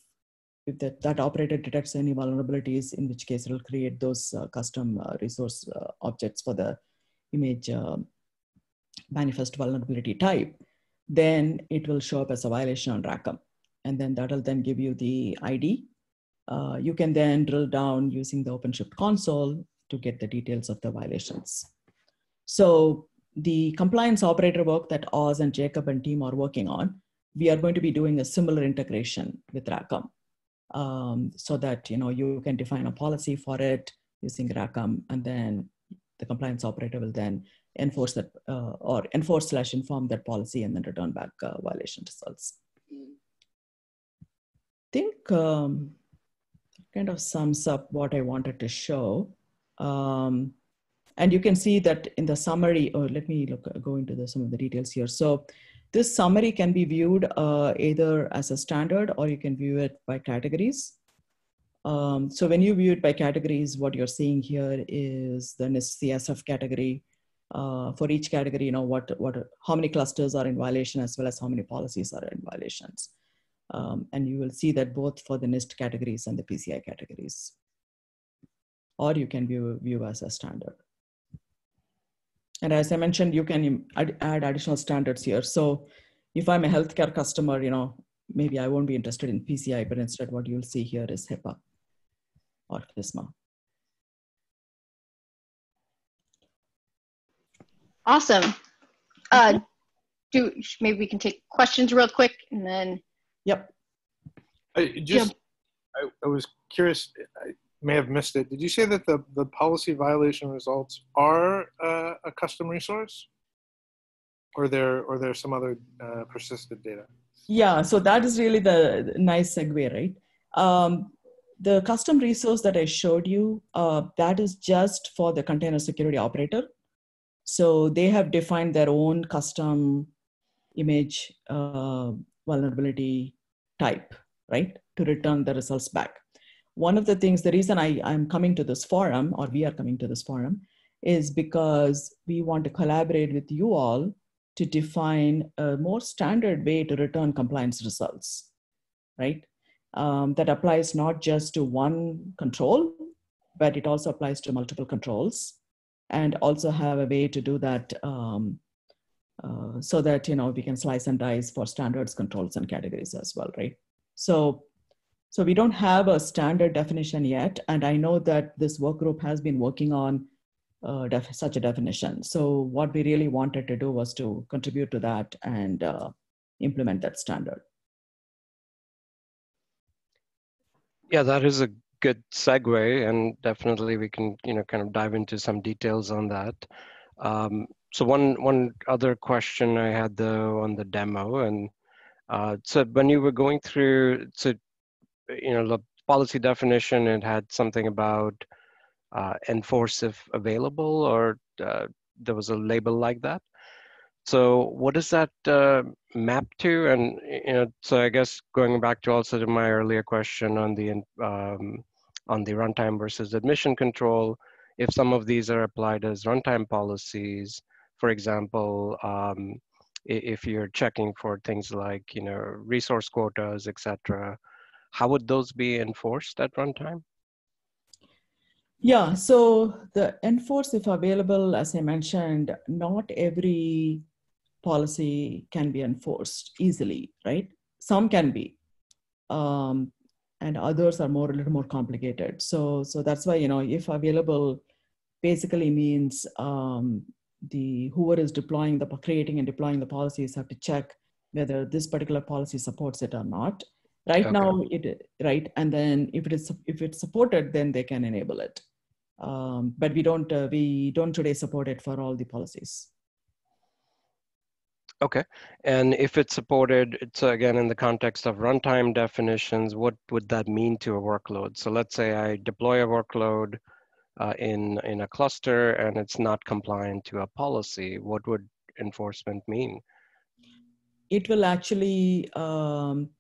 S4: if that, that operator detects any vulnerabilities, in which case it'll create those uh, custom uh, resource uh, objects for the image um, manifest vulnerability type then it will show up as a violation on RHACM. And then that'll then give you the ID. Uh, you can then drill down using the OpenShift console to get the details of the violations. So the compliance operator work that Oz and Jacob and team are working on, we are going to be doing a similar integration with RHACM um, so that you know you can define a policy for it using RHACM, and then the compliance operator will then enforce that uh, or enforce slash inform that policy and then return back uh, violation results. I think um, kind of sums up what I wanted to show. Um, and you can see that in the summary, or let me look, go into the, some of the details here. So this summary can be viewed uh, either as a standard or you can view it by categories. Um, so when you view it by categories, what you're seeing here is the NIST CSF category, uh, for each category, you know, what, what, how many clusters are in violation as well as how many policies are in violations. Um, and you will see that both for the NIST categories and the PCI categories. Or you can view, view as a standard. And as I mentioned, you can add, add additional standards here. So if I'm a healthcare customer, you know, maybe I won't be interested in PCI, but instead what you'll see here is HIPAA or FISMA.
S3: Awesome. Uh, do maybe we can take questions real quick and then.
S4: Yep.
S1: I just, I, I, was curious. I may have missed it. Did you say that the the policy violation results are uh, a custom resource, or there or there's some other uh, persisted data?
S4: Yeah. So that is really the nice segue, right? Um, the custom resource that I showed you, uh, that is just for the container security operator. So they have defined their own custom image uh, vulnerability type, right, to return the results back. One of the things, the reason I, I'm coming to this forum, or we are coming to this forum, is because we want to collaborate with you all to define a more standard way to return compliance results, right? Um, that applies not just to one control, but it also applies to multiple controls and also have a way to do that um, uh, so that you know we can slice and dice for standards controls and categories as well right? So so we don't have a standard definition yet and i know that this work group has been working on uh, such a definition. So what we really wanted to do was to contribute to that and uh, implement that standard.
S2: Yeah that is a good segue, and definitely we can you know kind of dive into some details on that. Um, so one one other question I had though on the demo, and uh, so when you were going through, so you know the policy definition, it had something about uh, enforce if available, or uh, there was a label like that. So what does that uh, map to? And you know, so I guess going back to also to my earlier question on the um, on the runtime versus admission control, if some of these are applied as runtime policies, for example, um, if you're checking for things like you know resource quotas, etc., how would those be enforced at runtime?
S4: Yeah, so the enforce, if available, as I mentioned, not every policy can be enforced easily, right? Some can be, um, and others are more a little more complicated. So, so that's why you know, if available, basically means um, the whoever is deploying the creating and deploying the policies have to check whether this particular policy supports it or not. Right okay. now, it right, and then if it is if it's supported, then they can enable it um, but we don't uh, we don't today support it for all the policies.
S2: Okay, and if it's supported, it's again in the context of runtime definitions. What would that mean to a workload? So let's say I deploy a workload uh, in in a cluster and it's not compliant to a policy. What would enforcement mean?
S4: It will actually, um,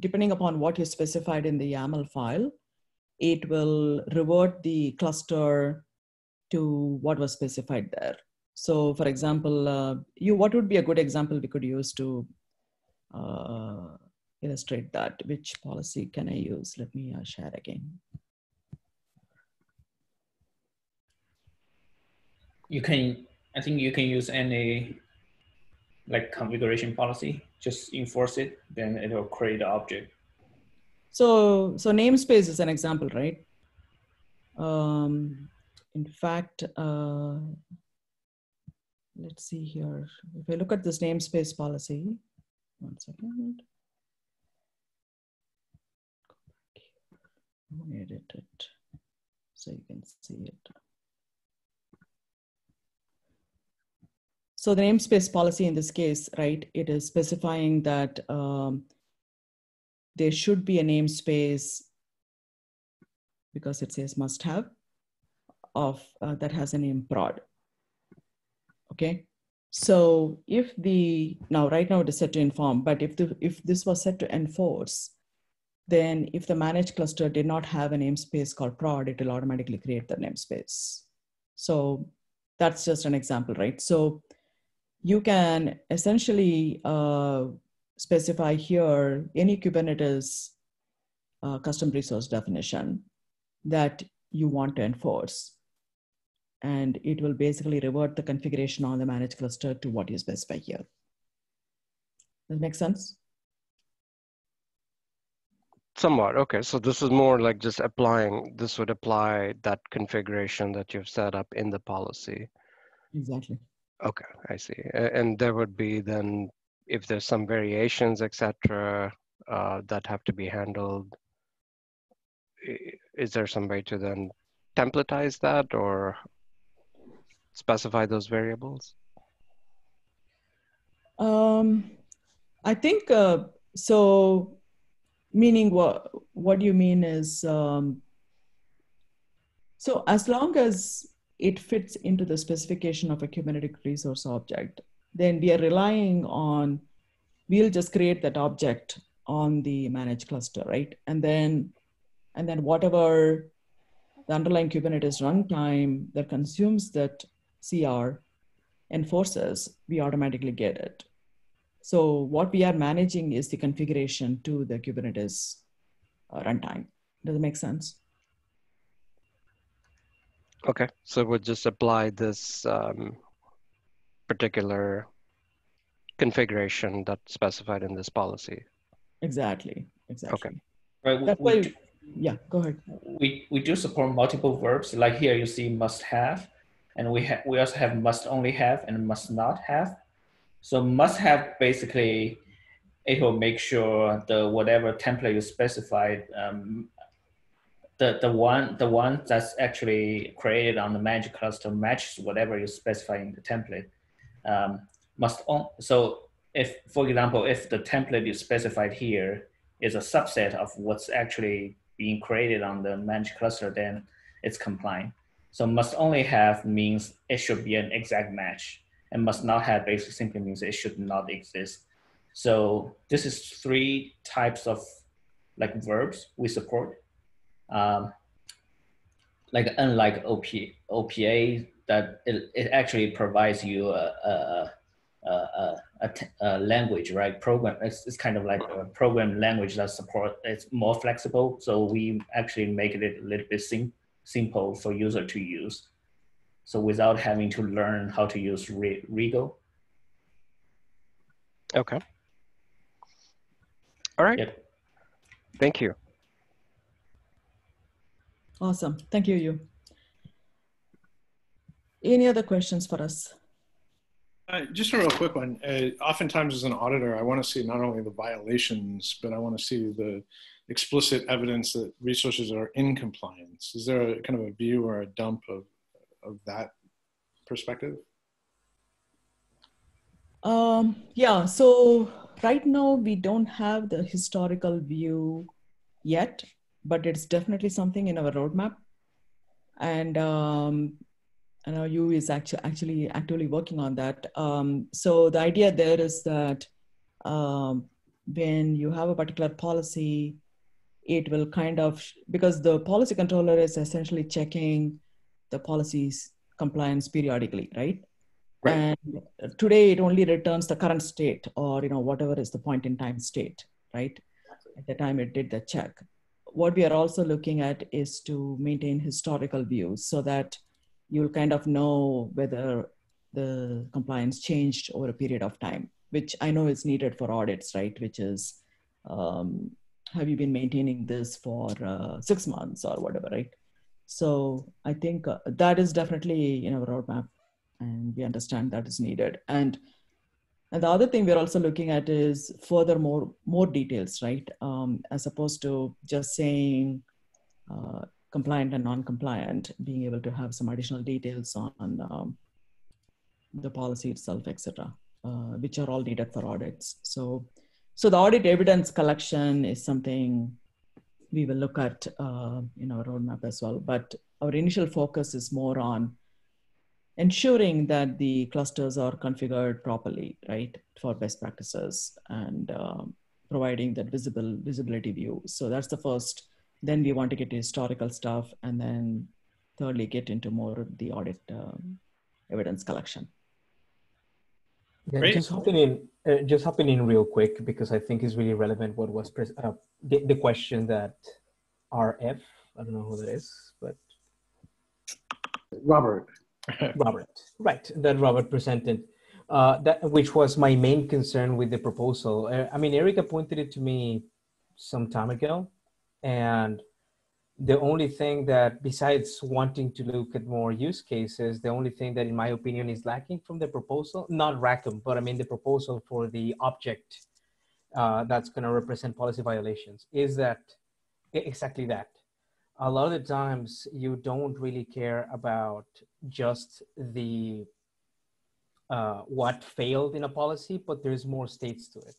S4: depending upon what you specified in the YAML file, it will revert the cluster to what was specified there. So for example, uh, you what would be a good example we could use to uh, illustrate that? Which policy can I use? Let me uh, share again.
S7: You can, I think you can use any like configuration policy, just enforce it, then it will create the object.
S4: So, so namespace is an example, right? Um, in fact, uh, let's see here. If I look at this namespace policy, one second. Edit it so you can see it. So the namespace policy in this case, right, it is specifying that um, there should be a namespace because it says must have of uh, that has a name prod. Okay. So if the, now right now it is set to inform, but if, the, if this was set to enforce, then if the managed cluster did not have a namespace called prod, it will automatically create the namespace. So that's just an example, right? So you can essentially uh, specify here any Kubernetes uh, custom resource definition that you want to enforce. And it will basically revert the configuration on the managed cluster to what you specify here. Does that make sense?
S2: Somewhat, okay. So this is more like just applying, this would apply that configuration that you've set up in the policy.
S4: Exactly.
S2: Okay, I see. And there would be then if there's some variations, etc., uh, that have to be handled, is there some way to then templatize that or specify those variables?
S4: Um, I think uh, so. Meaning, what what do you mean is um, so as long as it fits into the specification of a Kubernetes resource object, then we are relying on, we'll just create that object on the managed cluster, right? And then, and then whatever the underlying Kubernetes runtime that consumes that CR enforces, we automatically get it. So what we are managing is the configuration to the Kubernetes uh, runtime. Does it make sense?
S2: Okay, so we'll just apply this um, particular configuration that's specified in this policy.
S4: Exactly. Exactly.
S2: Okay.
S7: Right. That's we, why,
S4: yeah, go ahead.
S7: We, we do support multiple verbs. Like here you see must have, and we have we also have must only have and must not have. So must have basically it will make sure the whatever template you specified um, the, the one the one that's actually created on the managed cluster matches whatever you specify in the template um, must on, so if, for example, if the template is specified here is a subset of what's actually being created on the managed cluster, then it's compliant. So must only have means it should be an exact match and must not have basically simply means it should not exist. So this is three types of like verbs we support. Um, like unlike OP, OPA that it, it actually provides you a, a, a, a, a language, right? Program, it's, it's kind of like a program language that support, it's more flexible. So we actually make it a little bit sim simple for user to use. So without having to learn how to use Rego.
S2: Okay. All right.
S7: Yep.
S2: Thank you.
S4: Awesome. Thank you, you. Any other questions for us?
S1: Uh, just a real quick one. Uh, oftentimes, as an auditor, I want to see not only the violations, but I want to see the explicit evidence that resources are in compliance. Is there a kind of a view or a dump of, of that perspective?
S4: Um, yeah, so right now we don't have the historical view yet, but it's definitely something in our roadmap. And um, I know Yu is actually actually actively working on that. Um, so the idea there is that um, when you have a particular policy, it will kind of because the policy controller is essentially checking the policy's compliance periodically, right? right? And today it only returns the current state or you know whatever is the point in time state, right? At the time it did the check. What we are also looking at is to maintain historical views so that you'll kind of know whether the compliance changed over a period of time, which I know is needed for audits, right? Which is, um, have you been maintaining this for uh, six months or whatever, right? So I think uh, that is definitely in our roadmap, and we understand that is needed. And and the other thing we're also looking at is further more more details, right? Um, as opposed to just saying uh, compliant and non-compliant, being able to have some additional details on um, the policy itself, etc., uh, which are all needed for audits. So, so the audit evidence collection is something we will look at uh, in our roadmap as well. But our initial focus is more on ensuring that the clusters are configured properly, right, for best practices and um, providing that visible visibility view. So that's the first. Then we want to get to historical stuff and then thirdly get into more of the audit um, evidence collection.
S5: Yeah, just hopping in uh, just hopping in real quick because i think is really relevant what was uh, the, the question that rf i don't know who that is but
S6: robert <laughs>
S5: robert right that robert presented uh, that which was my main concern with the proposal uh, i mean erica pointed it to me some time ago and the only thing that, besides wanting to look at more use cases, the only thing that, in my opinion, is lacking from the proposal, not RHACM, but I mean the proposal for the object uh, that's going to represent policy violations, is that exactly that. A lot of times, you don't really care about just the uh, what failed in a policy, but there's more states to it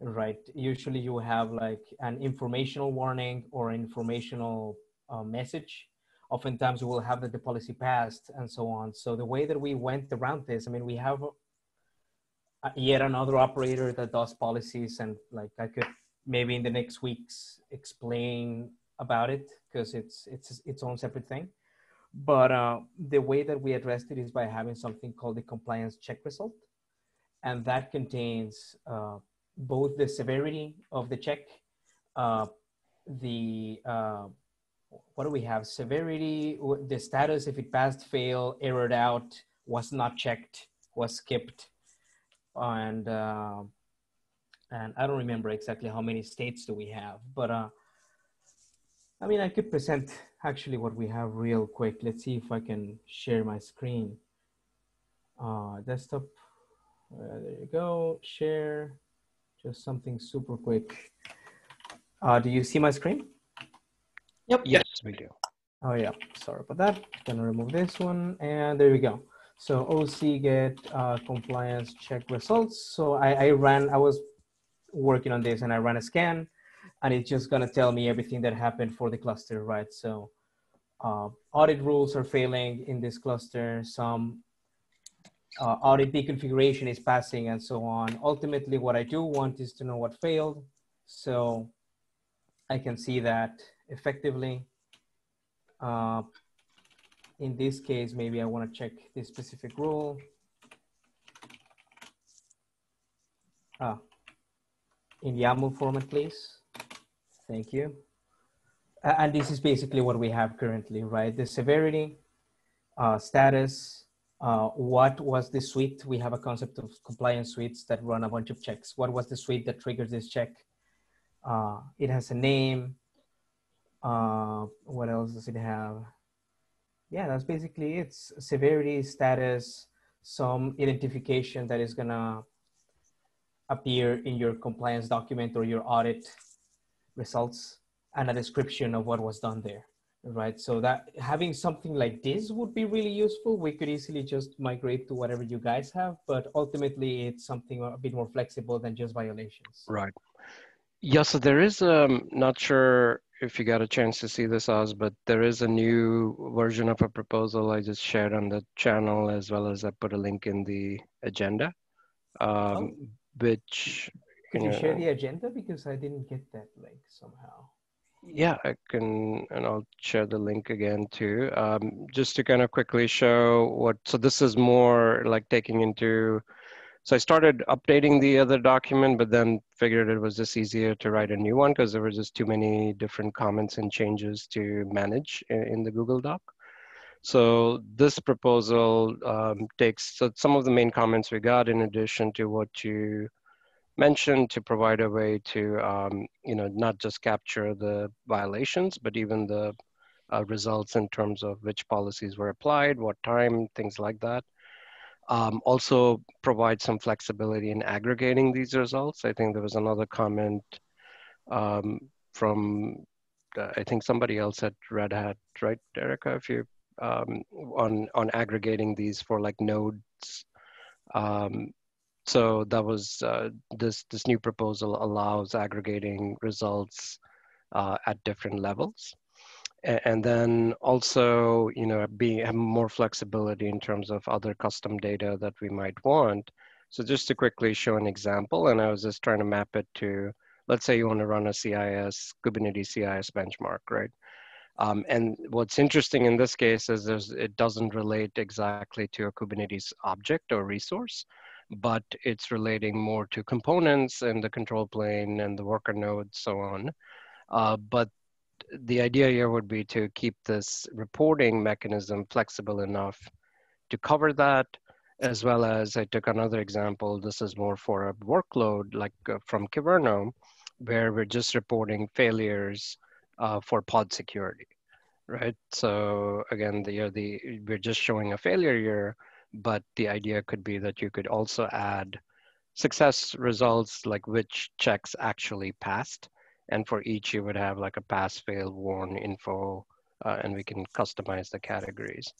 S5: right? Usually you have like an informational warning or informational uh, message. Oftentimes we will have that the policy passed and so on. So the way that we went around this, I mean, we have uh, yet another operator that does policies and like I could maybe in the next weeks explain about it because it's it's its own separate thing. But uh, the way that we addressed it is by having something called the compliance check result, and that contains uh, both the severity of the check, uh, the uh, what do we have? Severity, the status if it passed, fail, errored out, was not checked, was skipped, and uh, and I don't remember exactly how many states do we have, but uh, I mean I could present actually what we have real quick. Let's see if I can share my screen. Uh, desktop. Uh, there you go. Share just something super quick. Uh, do you see my screen?
S2: Yep. Yes, we do.
S5: Oh yeah, sorry about that. Gonna remove this one and there we go. So OC get uh, compliance check results. So I, I ran, I was working on this and I ran a scan and it's just gonna tell me everything that happened for the cluster, right? So uh, audit rules are failing in this cluster. Some uh, audit deconfiguration is passing and so on. Ultimately, what I do want is to know what failed. So I can see that effectively. Uh, in this case, maybe I want to check this specific rule. Ah, in YAML format, please. Thank you. and this is basically what we have currently, right? The severity, uh, status, uh, what was the suite? We have a concept of compliance suites that run a bunch of checks. What was the suite that triggers this check? Uh, it has a name. Uh, what else does it have? Yeah, that's basically its severity, status, some identification that is gonna appear in your compliance document or your audit results and a description of what was done there right? So that having something like this would be really useful. We could easily just migrate to whatever you guys have but ultimately it's something a bit more flexible than just violations.
S2: Right. Yeah so there is um not sure if you got a chance to see this Oz, but there is a new version of a proposal i just shared on the channel as well as i put a link in the agenda um, oh. which
S5: could you, share the agenda because i didn't get that link somehow
S2: yeah, I can, and I'll share the link again too. Um, just to kind of quickly show what, so this is more like taking into, so I started updating the other document, but then figured it was just easier to write a new one because there were just too many different comments and changes to manage in, in the Google Doc. So this proposal um, takes so some of the main comments we got in addition to what you mentioned to provide a way to, um, you know, not just capture the violations, but even the uh, results in terms of which policies were applied, what time, things like that. Um, also provide some flexibility in aggregating these results. I think there was another comment um, from, uh, I think somebody else at Red Hat, right, Erica, if you, um, on, on aggregating these for like nodes um, so that was uh, this this new proposal allows aggregating results uh, at different levels, and, and then also you know being have more flexibility in terms of other custom data that we might want. So just to quickly show an example, and I was just trying to map it to let's say you want to run a CIS Kubernetes CIS benchmark, right? Um, and what's interesting in this case is it doesn't relate exactly to a Kubernetes object or resource but it's relating more to components and the control plane and the worker node, so on. Uh, but the idea here would be to keep this reporting mechanism flexible enough to cover that, as well as I took another example. This is more for a workload like uh, from Kyverno, where we're just reporting failures uh, for pod security, right? So again, the, the, we're just showing a failure here, but the idea could be that you could also add success results like which checks actually passed. And for each you would have like a pass fail warn info uh, and we can customize the categories.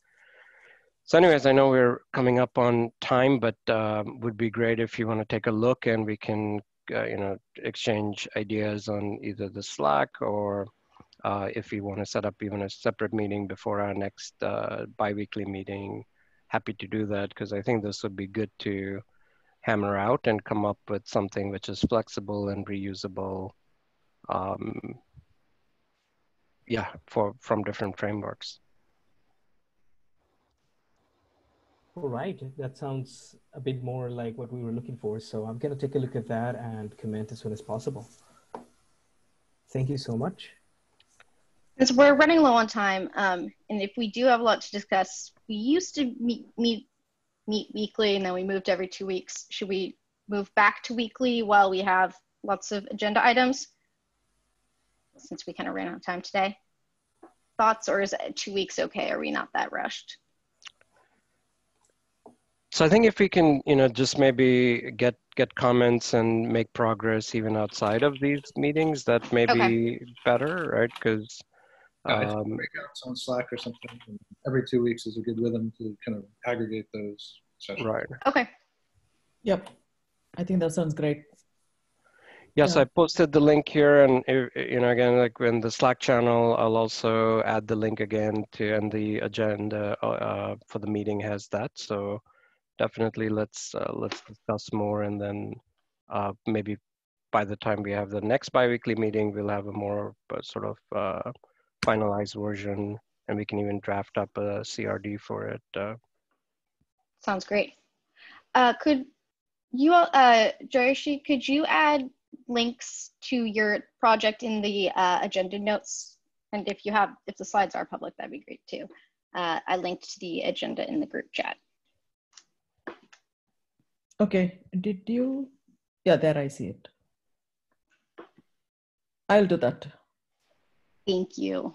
S2: So anyways i know we're coming up on time but um, would be great if you want to take a look and we can uh, you know exchange ideas on either the slack or uh, if we want to set up even a separate meeting before our next uh, biweekly meeting happy to do that because I think this would be good to hammer out and come up with something which is flexible and reusable. Um, yeah, for from different frameworks.
S5: All right, that sounds a bit more like what we were looking for. So I'm going to take a look at that and comment as soon as possible. Thank you so much.
S3: Because we're running low on time, um, and if we do have a lot to discuss, we used to meet meet meet weekly, and then we moved every two weeks. Should we move back to weekly while we have lots of agenda items? Since we kind of ran out of time today. Thoughts, or is two weeks okay? Are we not that rushed?
S2: So I think if we can, you know, just maybe get get comments and make progress even outside of these meetings, that may okay. be better, right? Because
S1: um, breakouts on Slack or something. every two weeks is a good rhythm to kind of aggregate those sessions.
S2: Right.
S3: Okay.
S4: Yep. I think that sounds great.
S2: Yes, yeah. I posted the link here, and you know, again, like in the Slack channel, I'll also add the link again to, and the agenda uh, uh, for the meeting has that. So definitely, let's uh, let's discuss more, and then uh, maybe by the time we have the next biweekly meeting, we'll have a more uh, sort of uh, finalized version, and we can even draft up a CRD for it. Uh.
S3: Sounds great. Uh, could you, uh, Jayeshi, could you add links to your project in the uh, agenda notes And if you have, if the slides are public, that'd be great too. Uh, I linked to the agenda in the group chat.
S4: Okay, did you? Yeah, there I see it. I'll do that.
S3: Thank you.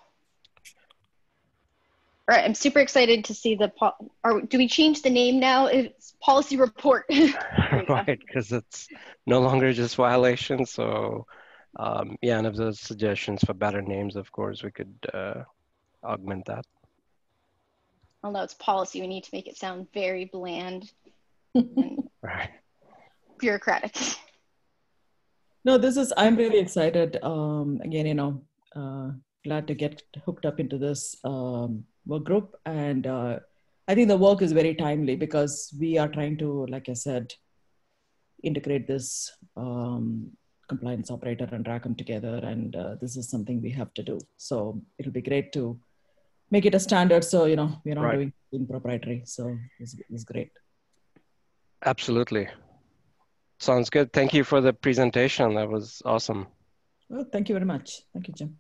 S3: All right, I'm super excited to see the, po- or do we change the name now? It's policy report. <laughs> <laughs>
S2: right, because it's no longer just violation. So, um, yeah, and if there's suggestions for better names, of course, we could uh, augment that.
S3: Although it's policy, we need to make it sound very bland and <laughs>
S2: Right.
S3: bureaucratic.
S4: No, this is, I'm really excited. Um, again, you know, uh, glad to get hooked up into this um, work group. And uh, I think the work is very timely because we are trying to, like I said, integrate this um, compliance operator and RHACM together. And uh, this is something we have to do. So it'll be great to make it a standard. So, you know, we're not
S2: Right.
S4: doing in proprietary. So it's, it's great.
S2: Absolutely. Sounds good. Thank you for the presentation. That was awesome.
S4: Well, thank you very much. Thank you, Jim.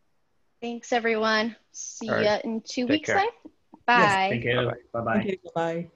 S3: Thanks, everyone. See
S2: All right.
S3: ya in two
S2: Take
S3: weeks'
S2: care.
S3: time. Bye.
S7: Thank you.
S2: Bye-bye.
S4: Bye